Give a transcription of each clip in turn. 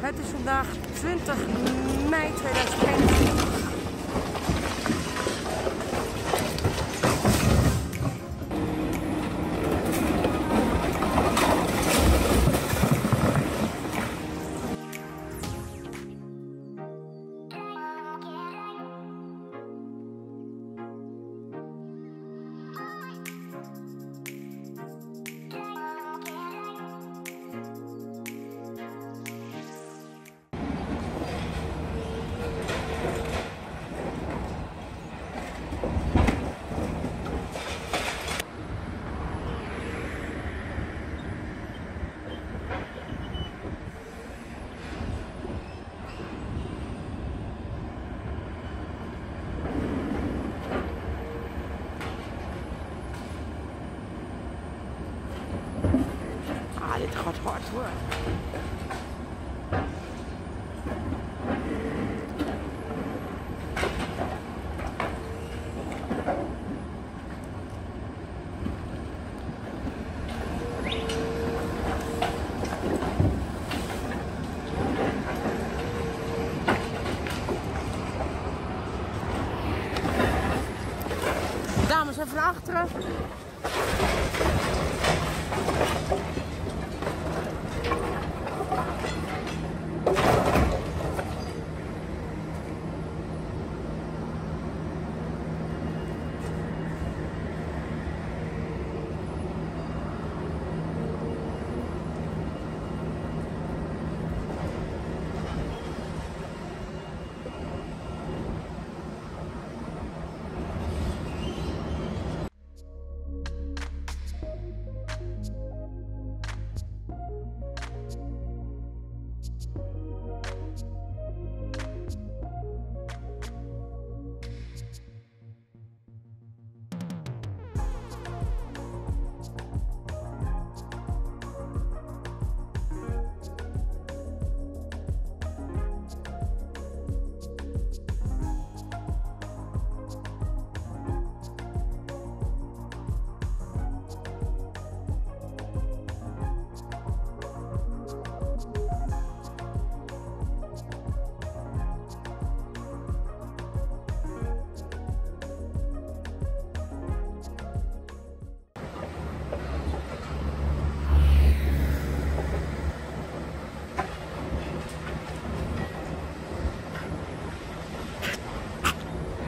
Het is vandaag 20 mei 2021. Dames, even naar achteren.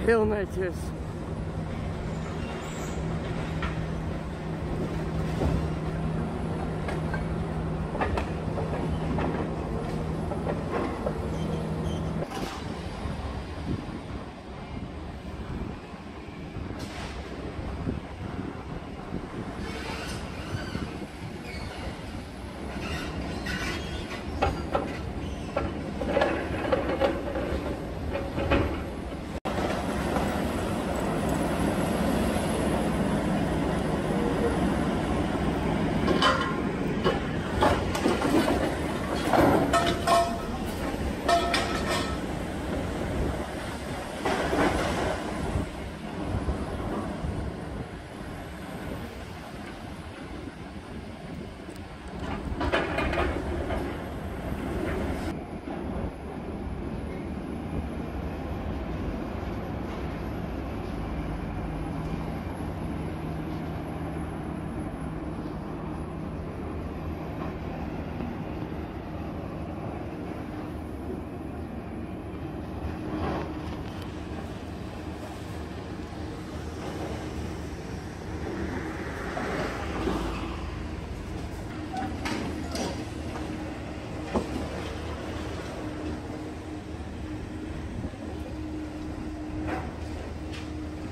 Хилнайтесь.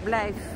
Blijf.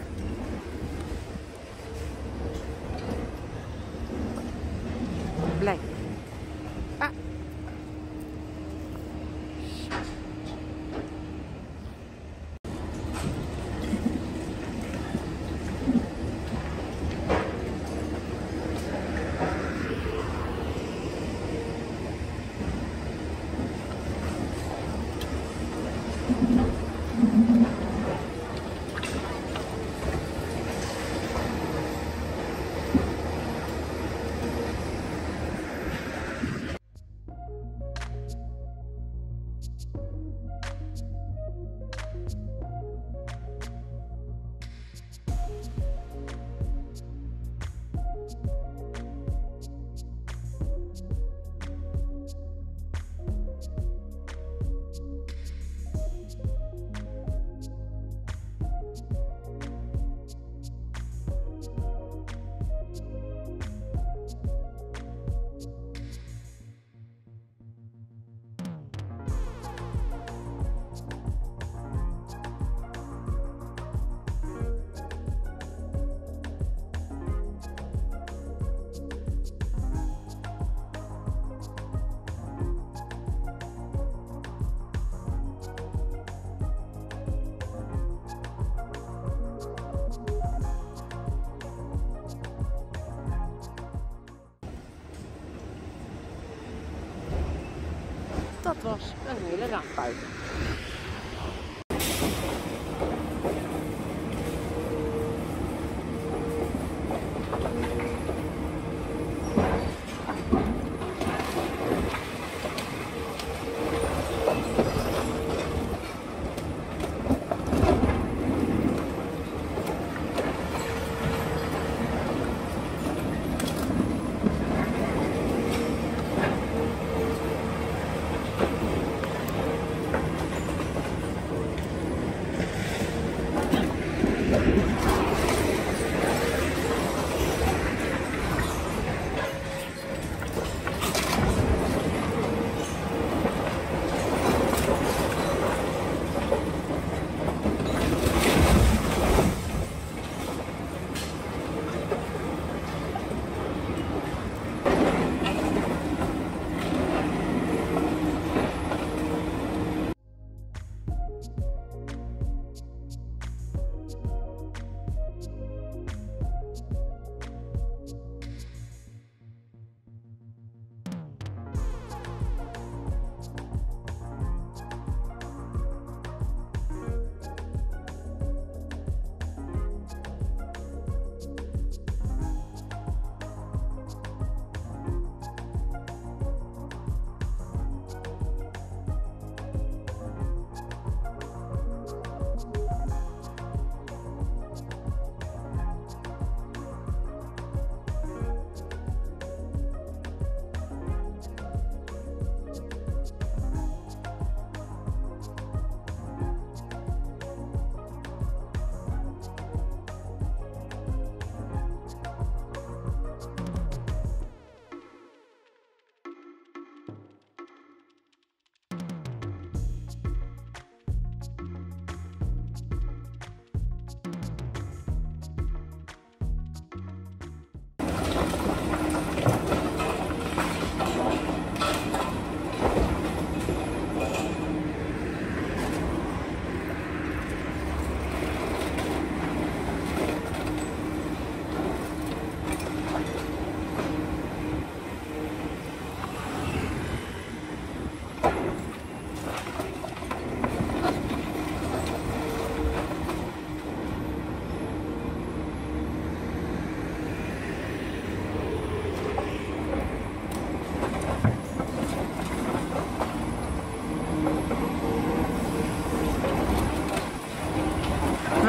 Dat was een hele raakbui.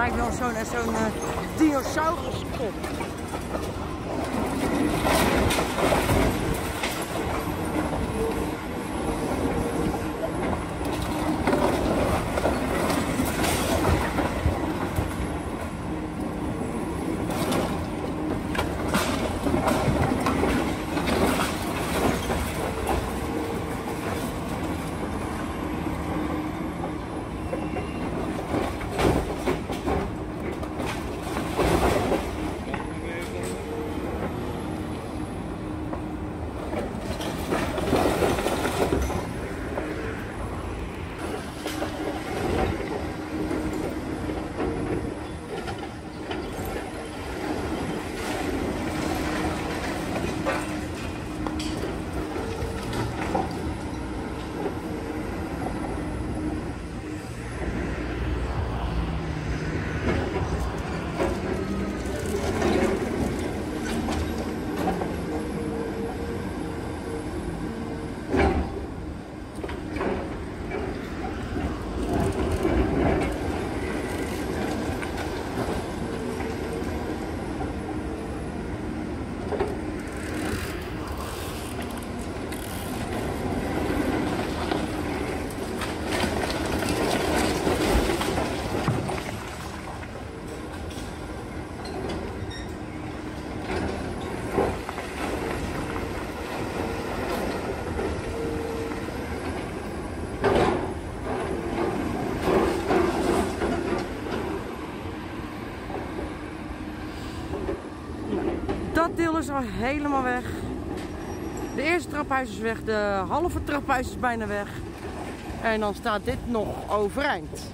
Lijkt wel zo'n zo'n uh, dinosauruskop. Dat deel is al helemaal weg. De eerste traphuis is weg, de halve traphuis is bijna weg. En dan staat dit nog overeind.